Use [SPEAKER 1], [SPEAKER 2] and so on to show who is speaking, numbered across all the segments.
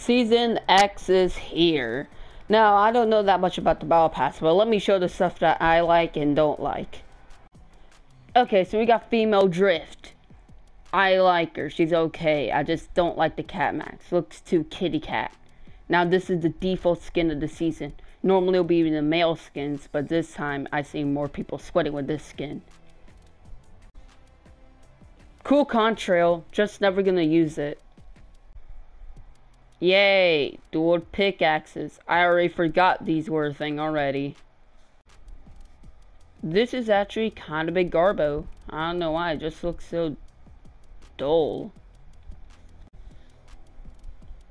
[SPEAKER 1] Season X is here. Now, I don't know that much about the Battle Pass, but let me show the stuff that I like and don't like. Okay, so we got Female Drift. I like her. She's okay. I just don't like the Cat Max. Looks too kitty cat. Now, this is the default skin of the season. Normally, it'll be the male skins, but this time I see more people sweating with this skin. Cool contrail, just never gonna use it. Yay, dual pickaxes. I already forgot these were a thing already. This is actually kind of big garbo. I don't know why, it just looks so dull.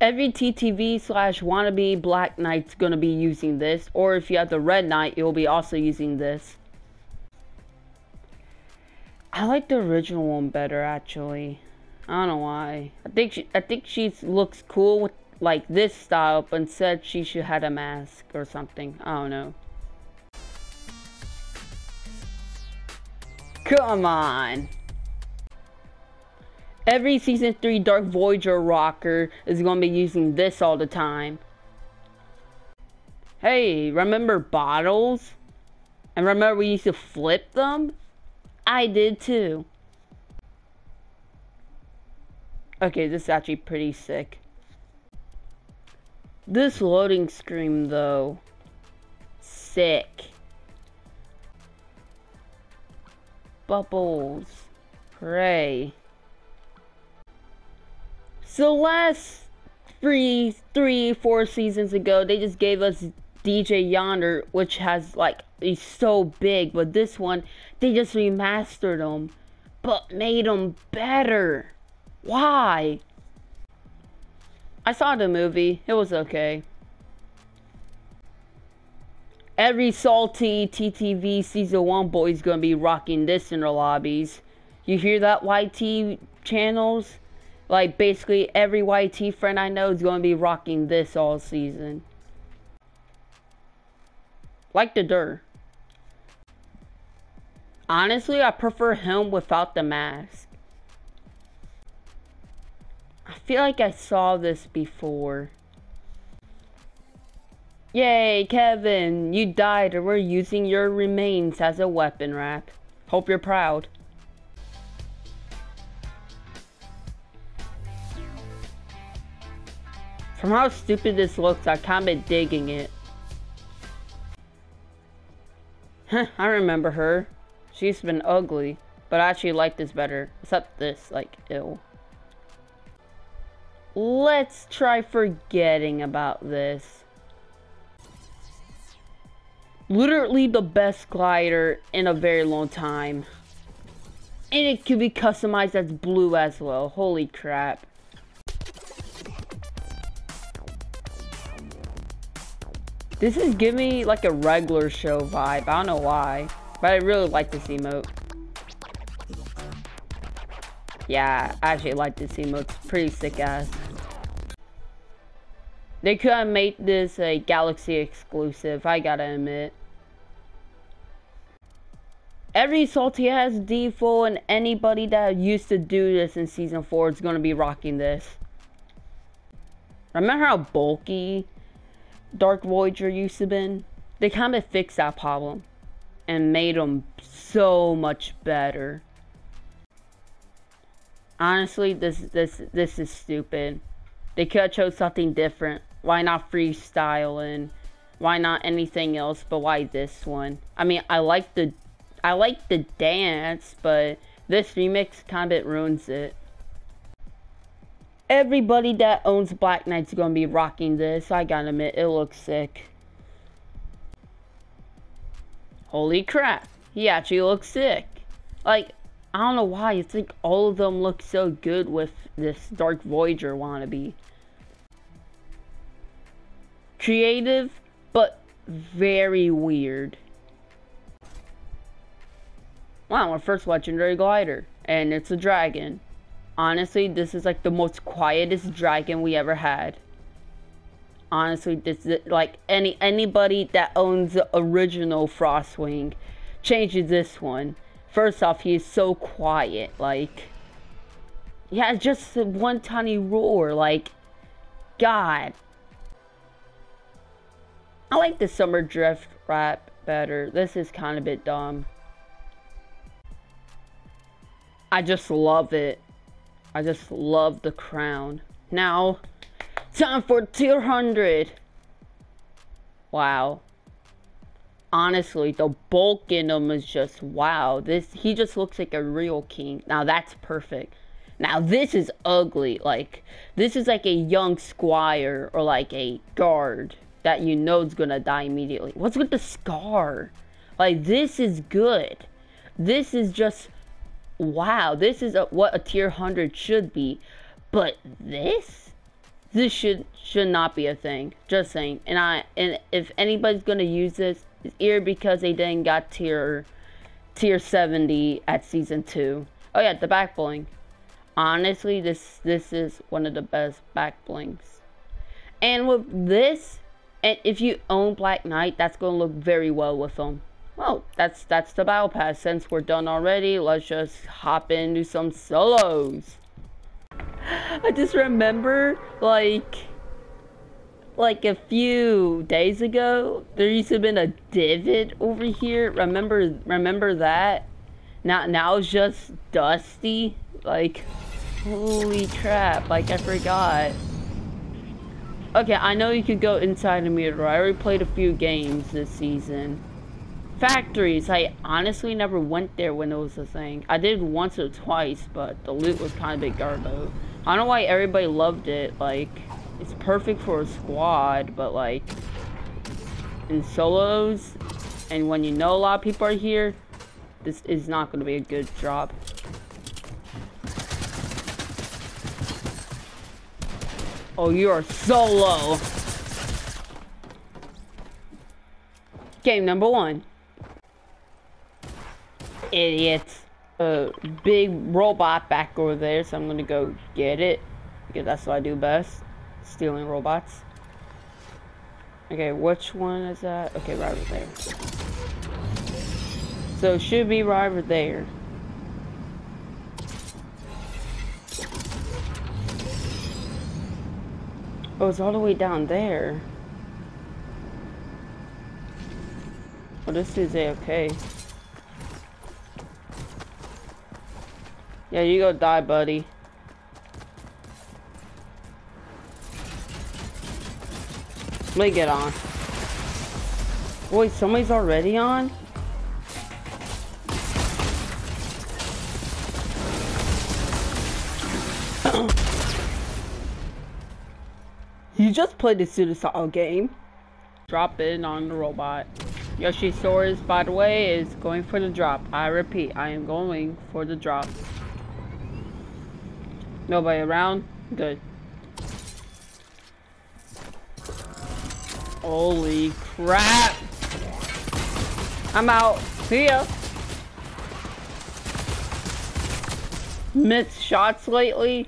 [SPEAKER 1] Every TTV slash wannabe Black Knight's gonna be using this, or if you have the Red Knight, you'll be also using this. I like the original one better, actually. I don't know why. I think she, I think she looks cool with like this style, but instead she should have a mask or something. I don't know. Come on. Every season 3 Dark Voyager rocker is going to be using this all the time. Hey, remember bottles? And remember we used to flip them? I did too. Okay, this is actually pretty sick. This loading screen, though, sick. Bubbles. Hooray. So last three, three, four seasons ago, they just gave us DJ Yonder, which has like he's so big, but this one they just remastered him, but made him better. Why? I saw the movie. It was okay. Every salty TTV season one boy is gonna be rocking this in their lobbies. You hear that, YT channels? Like basically every YT friend I know is gonna be rocking this all season. Like the dirt. Honestly, I prefer him without the mask. Feel like I saw this before. Yay, Kevin, you died and we're using your remains as a weapon wrap. Hope you're proud. From how stupid this looks, I kinda digging it. I remember her. She's been ugly, but I actually like this better. Except this, like, ew. Let's try forgetting about this. Literally the best glider in a very long time. And it can be customized as blue as well. Holy crap. This is giving me like a regular show vibe. I don't know why. But I really like this emote. Yeah, I actually like this emote. It's pretty sick ass. They could have made this a Galaxy exclusive, I gotta admit. Every Salty has default and anybody that used to do this in Season 4 is gonna be rocking this. Remember how bulky Dark Voyager used to be? They kind of fixed that problem and made them so much better. Honestly, this this this is stupid. They could have chose something different. Why not freestyling? Why not anything else? But why this one? I mean, I like the I like the dance, but this remix kind of ruins it. Everybody that owns Black Knight's gonna be rocking this. I gotta admit, it looks sick. Holy crap, he actually looks sick. Like, I don't know why, I think all of them look so good with this Dark Voyager wannabe. Creative, but very weird. Wow, our first legendary glider, and it's a dragon. Honestly, this is like the most quietest dragon we ever had honestly this is like any anybody that owns the original frostwing changes this one first off he is so quiet like he has just one tiny roar like god. I like the summer drift wrap better. This is kind of a bit dumb. I just love it. I just love the crown. Now, time for 200. Wow. Honestly, the bulk in him is just wow. This he just looks like a real king. Now that's perfect. Now this is ugly. Like this is like a young squire or like a guard that you know is gonna die immediately. What's with the scar? Like this is good. This is just wow. This is a, what a tier 100 should be. But this this should should not be a thing. Just saying. And I and if anybody's gonna use this, it's either because they didn't got tier tier 70 at season two. Oh yeah, the back bling. Honestly, this this is one of the best back blings. And with this, and if you own Black Knight, that's gonna look very well with them. Well, that's that's the battle pass. Since we're done already, let's just hop into some solos. I just remember like like a few days ago there used to have been a divot over here. Remember remember that? Now now it's just dusty. Like holy crap, like I forgot. Okay, I know you could go inside a mirror. I already played a few games this season. Factories, I honestly never went there when it was a thing. I did once or twice, but the loot was kind of big garbo. I don't know why everybody loved it. Like, it's perfect for a squad, but like, in solos, and when you know a lot of people are here, this is not going to be a good drop. Oh, you are so low. Game number one. Idiots a big robot back over there, so I'm gonna go get it. Because that's what I do best. Stealing robots. Okay, which one is that? Okay, right over there. So it should be right over there. Oh, it's all the way down there. Oh, this is a-okay. Yeah, you go die, buddy. Let me get on. Wait, somebody's already on? You just played the suicide game. Drop in on the robot. Yoshisaurus, by the way, is going for the drop. I repeat, I am going for the drop. Nobody around? Good. Holy crap! I'm out. See ya. Missed shots lately?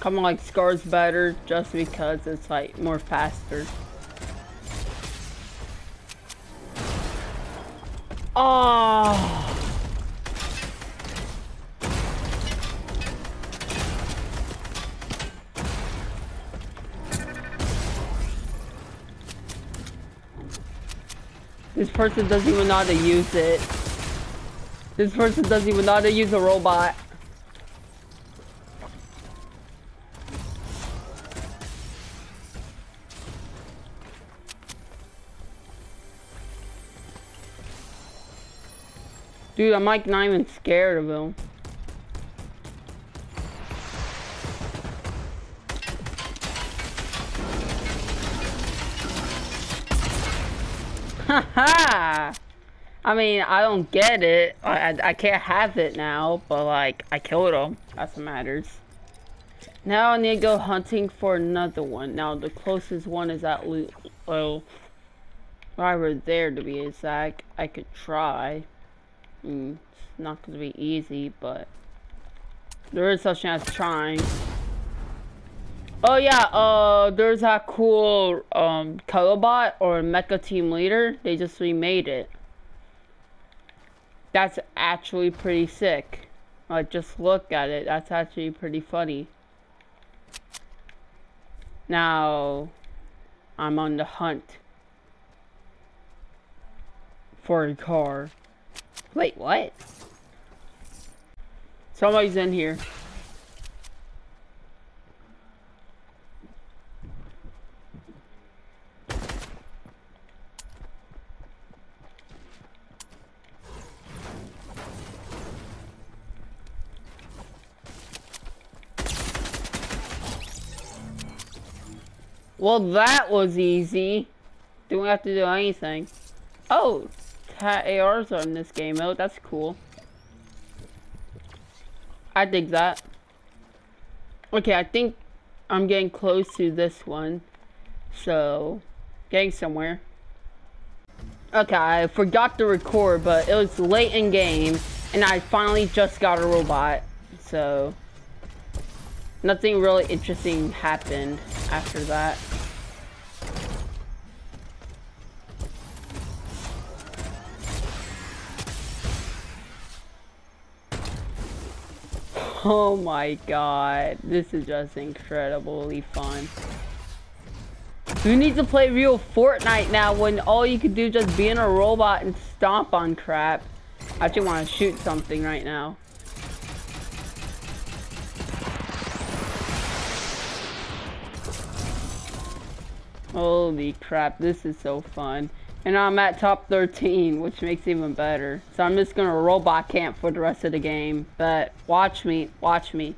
[SPEAKER 1] Come on, like Scar's better just because it's like more faster. Oh. This person doesn't even know how to use it. This person doesn't even know how to use a robot. Dude, I'm like not even scared of him. Haha! I mean, I don't get it. I, I, I, can't have it now, but like, I killed him. That's what matters. Now I need to go hunting for another one. Now the closest one is at Loot. Well, if I were there to be exact. I could try. Mm, it's not going to be easy, but there is such as trying. Oh yeah, uh, there's that cool um Colobot or Mecha Team Leader. They just remade it. That's actually pretty sick. Like, just look at it. That's actually pretty funny. Now, I'm on the hunt for a car. Wait, what? Somebody's in here. Well, that was easy. Didn't have to do anything. Oh, ARs on this game mode. That's cool. I dig that. Okay, I think I'm getting close to this one. So, getting somewhere. Okay, I forgot to record, but it was late in game, and I finally just got a robot. So, nothing really interesting happened after that. Oh my god, this is just incredibly fun. Who needs to play real Fortnite now when all you could do is just be in a robot and stomp on crap? I actually want to shoot something right now. Holy crap, this is so fun. And I'm at top 13, which makes even better. So I'm just gonna robot camp for the rest of the game. But watch me, watch me.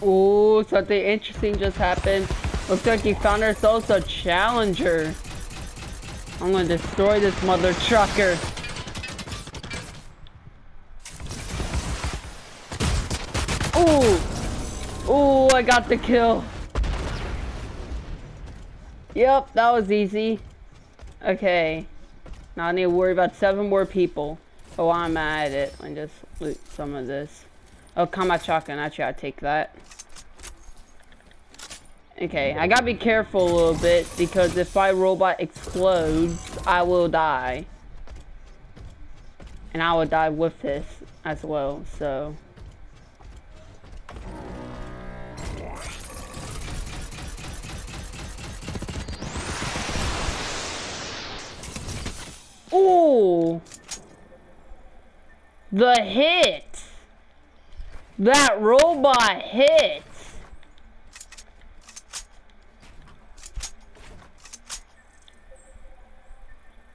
[SPEAKER 1] Oh, something interesting just happened. Looks like he found ourselves a challenger. I'm gonna destroy this mother trucker. Oh, oh, I got the kill. Yep, that was easy. Okay. Now I need to worry about seven more people. Oh, while I'm at it, and just loot some of this. Oh, combat shotgun. Actually, I'll take that. Okay, I gotta be careful a little bit because if my robot explodes, I will die. And I will die with this as well, so... Ooh. The hit. That robot hit.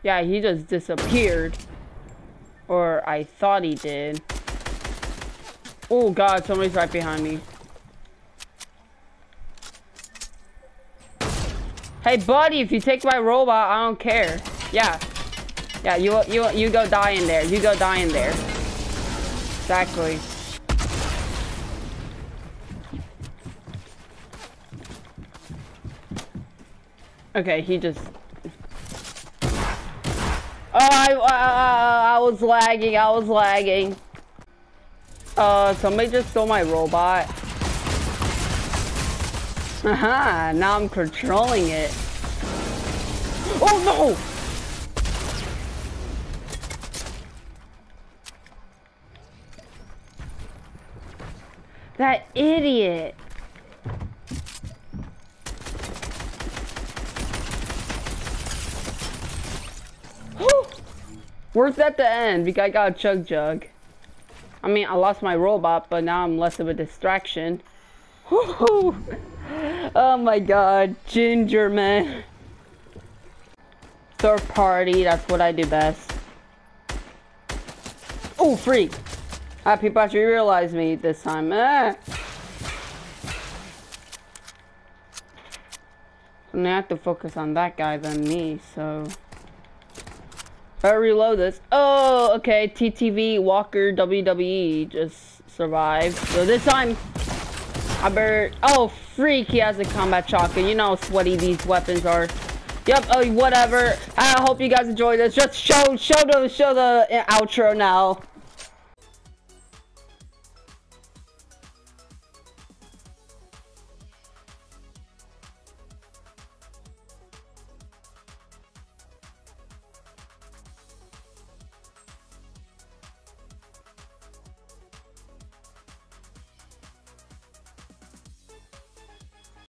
[SPEAKER 1] Yeah, he just disappeared. Or I thought he did. Oh god, somebody's right behind me. Hey buddy, if you take my robot, I don't care. Yeah, yeah, you you you go die in there. You go die in there. Exactly. Okay, he just. Oh, I, I, I was lagging. I was lagging. Uh, somebody just stole my robot. Aha! Now I'm controlling it. Oh no! That idiot. Worth at the end because I got a chug jug. I mean, I lost my robot, but now I'm less of a distraction. oh my god, ginger man. Third party, that's what I do best. Oh, freak. Ah, people actually realize me this time. Ah. I'm gonna have to focus on that guy than me, so... Better reload this. Oh, okay, TTV Walker WWE just survived. So this time, I better... Oh, freak, he has a combat shotgun. You know how sweaty these weapons are. Yep, oh, whatever. I hope you guys enjoyed this. Just show, show the, show the outro now.